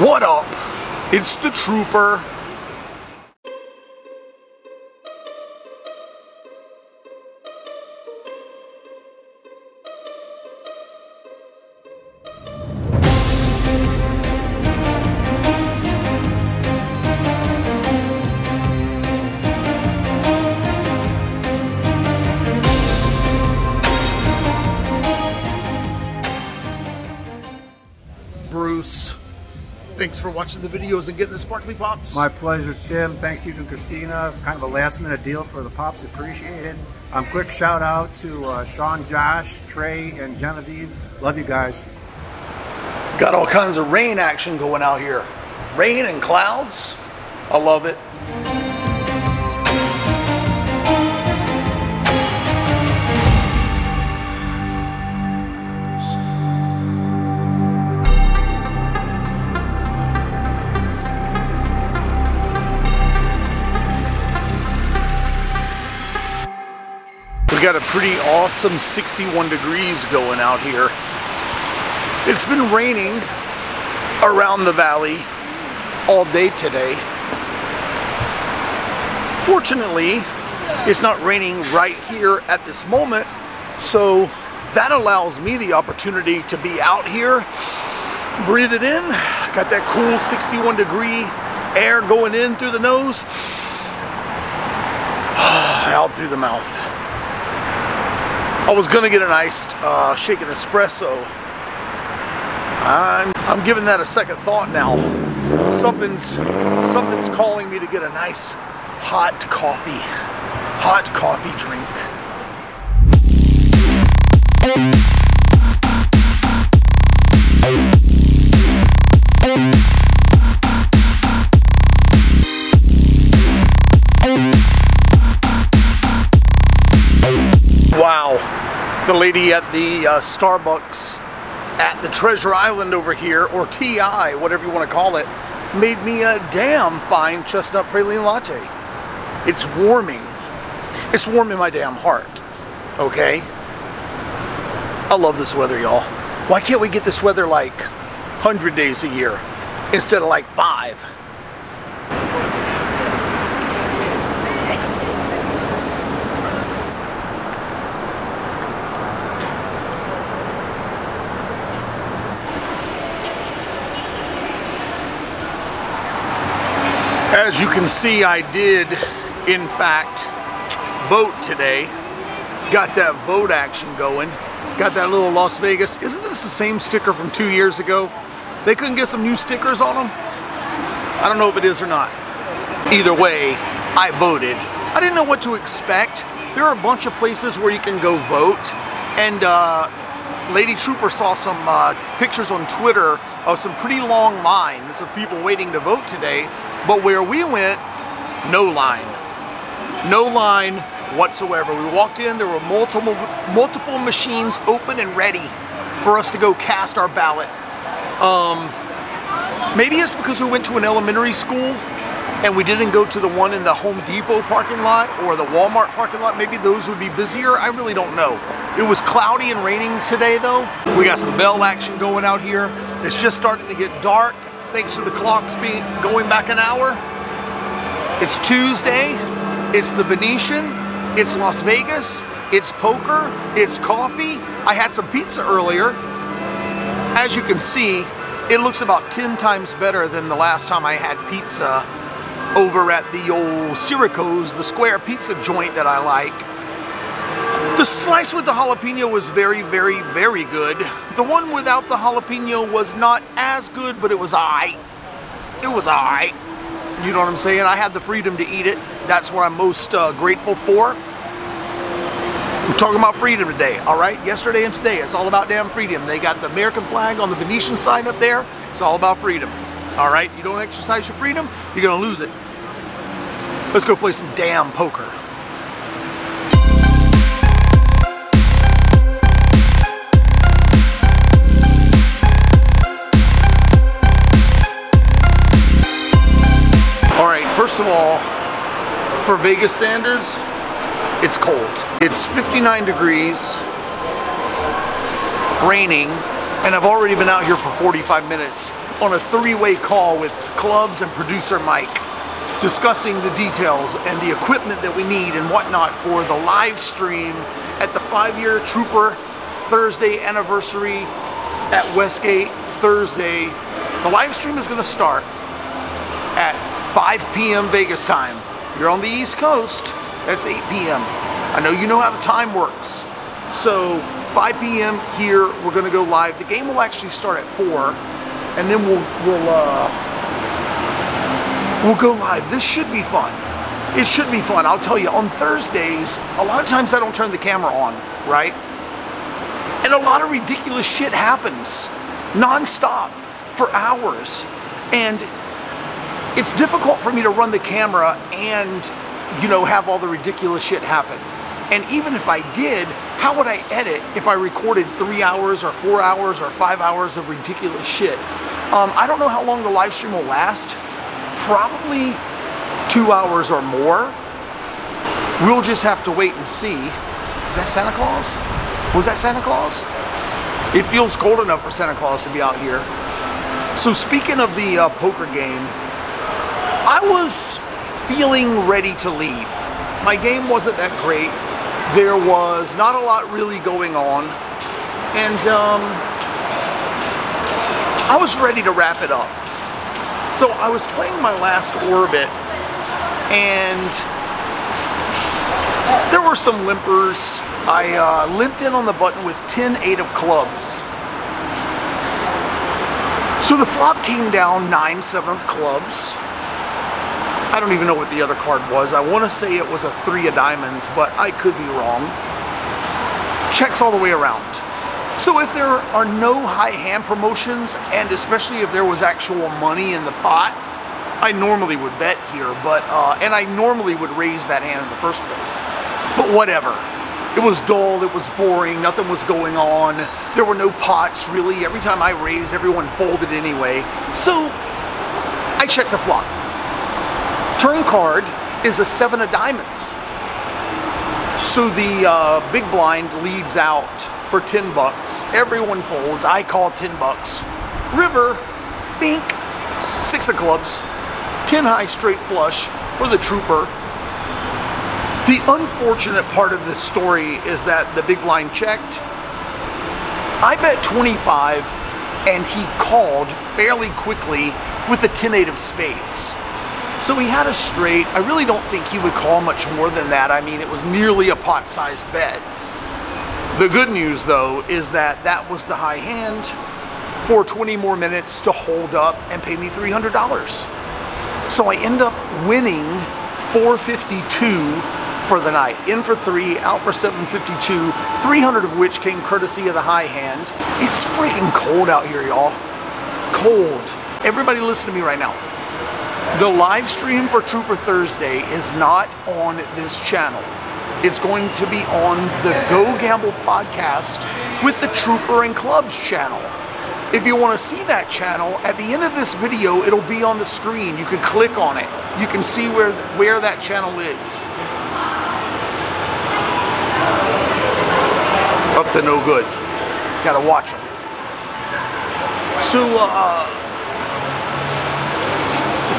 What up? It's the Trooper. Bruce, thanks for watching the videos and getting the SPRKLi pops. My pleasure, Tim. Thanks to you and Christina. Kind of a last minute deal for the Pops. Appreciated. Um, quick shout out to uh, Sean, Josh, Trey, and Genevieve. Love you guys. Got all kinds of rain action going out here. Rain and clouds. I love it. Got a pretty awesome 61 degrees going out here. It's been raining around the valley all day today. Fortunately, it's not raining right here at this moment, so that allows me the opportunity to be out here, breathe it in, got that cool 61 degree air going in through the nose, out through the mouth. I was gonna get an iced uh, shaken espresso. I'm, I'm giving that a second thought now. Something's, something's calling me to get a nice hot coffee, hot coffee drink. Lady at the uh, Starbucks at the Treasure Island over here, or TI, whatever you want to call it, made me a damn fine chestnut praline latte. It's warming. It's warming my damn heart. Okay? I love this weather, y'all. Why can't we get this weather like 100 days a year instead of like five? As you can see, I did, in fact, vote today. Got that vote action going. Got that little Las Vegas. Isn't this the same sticker from two years ago? They couldn't get some new stickers on them? I don't know if it is or not. Either way, I voted. I didn't know what to expect. There are a bunch of places where you can go vote. And uh, Lady Trooper saw some uh, pictures on Twitter of some pretty long lines of people waiting to vote today. But where we went, no line. No line whatsoever. We walked in, there were multiple, multiple machines open and ready for us to go cast our ballot. Um, maybe it's because we went to an elementary school and we didn't go to the one in the Home Depot parking lot or the Walmart parking lot. Maybe those would be busier. I really don't know. It was cloudy and raining today though. We got some bell action going out here. It's just starting to get dark thanks to the clocks being going back an hour. It's Tuesday. It's the Venetian. It's Las Vegas. It's poker. It's coffee. I had some pizza earlier. As you can see, it looks about 10 times better than the last time I had pizza over at the old Syracuse, the square pizza joint that I like. The slice with the jalapeno was very, very, very good. The one without the jalapeno was not as good, but it was alright. It was alright. You know what I'm saying? I had the freedom to eat it. That's what I'm most uh, grateful for. We're talking about freedom today, all right? Yesterday and today, it's all about damn freedom. They got the American flag on the Venetian sign up there. It's all about freedom, all right? You don't exercise your freedom, you're gonna lose it. Let's go play some damn poker. First of all, for Vegas standards, it's cold. It's 59 degrees, raining, and I've already been out here for 45 minutes. on a three-way call with Clubs and producer Mike, discussing the details and the equipment that we need and whatnot for the live stream at the five-year Trooper Thursday anniversary at Westgate Thursday. The live stream is going to start 5 p.m. Vegas time. If you're on the East Coast, that's 8 p.m. I know you know how the time works. So 5 p.m. here, we're going to go live. The game will actually start at 4, and then we'll we'll uh, we'll go live. This should be fun. It should be fun. I'll tell you. On Thursdays, a lot of times I don't turn the camera on, right? And a lot of ridiculous shit happens, nonstop, for hours, and it's difficult for me to run the camera and you know have all the ridiculous shit happen. And even if I did, how would I edit if I recorded three hours or four hours or five hours of ridiculous shit? Um, I don't know how long the live stream will last. Probably two hours or more. We'll just have to wait and see. Is that Santa Claus? Was that Santa Claus? It feels cold enough for Santa Claus to be out here. So speaking of the uh, poker game, I was feeling ready to leave. My game wasn't that great. There was not a lot really going on. And um, I was ready to wrap it up. So I was playing my last orbit and there were some limpers. I uh, limped in on the button with 10-8 of clubs. So the flop came down 9-7 of clubs. I don't even know what the other card was. I want to say it was a three of diamonds, but I could be wrong. Checks all the way around. So if there are no high hand promotions, and especially if there was actual money in the pot, I normally would bet here, but uh, and I normally would raise that hand in the first place. But whatever. It was dull, it was boring, nothing was going on. There were no pots really. Every time I raised, everyone folded anyway. So I checked the flop. Turn card is a seven of diamonds. So the uh, big blind leads out for 10 bucks. Everyone folds. I call 10 bucks. River, bink, six of clubs, 10 high straight flush for the trooper. The unfortunate part of this story is that the big blind checked. I bet 25 and he called fairly quickly with a 10-8 of spades. So he had a straight. I really don't think he would call much more than that. I mean, it was nearly a pot-sized bet. The good news, though, is that that was the high hand for 20 more minutes to hold up and pay me $300. So I end up winning 452 for the night. In for three, out for 752, 300 of which came courtesy of the high hand. It's freaking cold out here, y'all. Cold. Everybody listen to me right now. The live stream for Trooper Thursday is not on this channel. It's going to be on the Go Gamble podcast with the Trooper and Clubs channel. If you want to see that channel, at the end of this video, it'll be on the screen. You can click on it. You can see where, where that channel is. Up to no good. Gotta watch them. So, uh,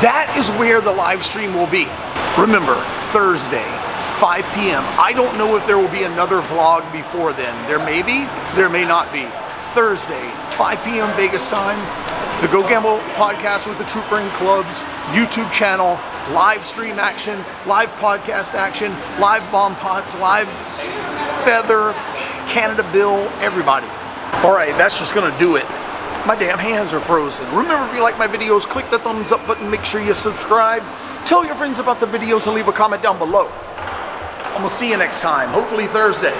that is where the live stream will be. Remember, Thursday, 5 p.m. I don't know if there will be another vlog before then. There may be, there may not be. Thursday, 5 p.m. Vegas time, the Go Gamble podcast with the Trooper and Clubs YouTube channel, live stream action, live podcast action, live bomb pots, live feather, Canada Bill, everybody. All right, that's just gonna do it. My damn hands are frozen. Remember, if you like my videos, click the thumbs up button, make sure you subscribe, tell your friends about the videos, and leave a comment down below. I'm gonna see you next time, hopefully Thursday.